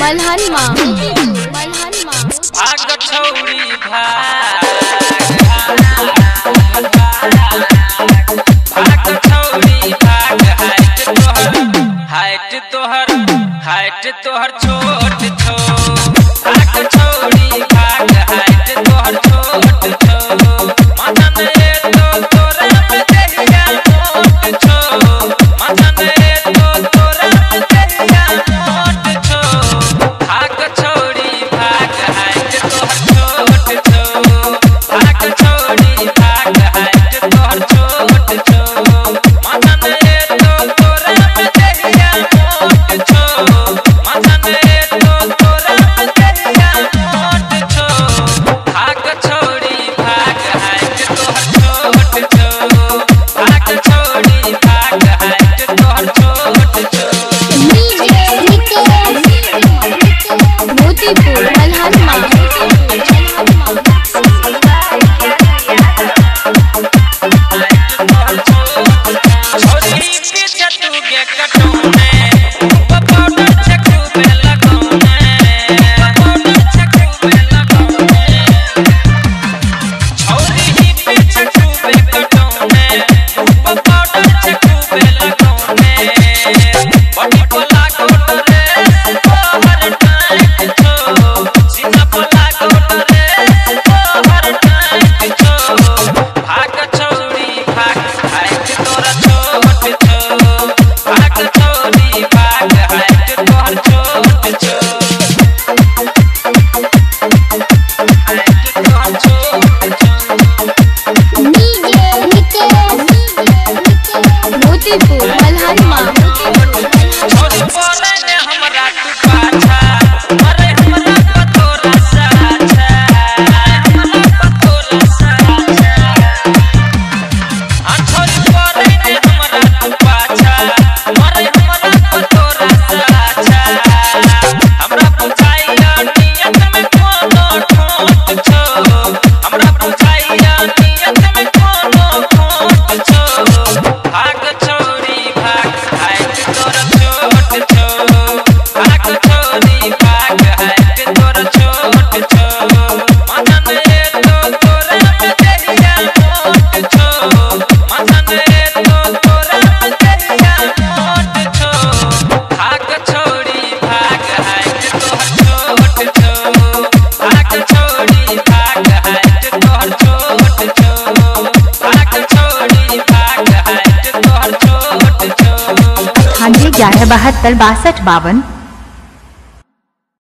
मलहनमा भाग हाइट तोहर हाइट तोहर छोट छोट। down, man. people. ग्यारह बहत्तर बासठ बावन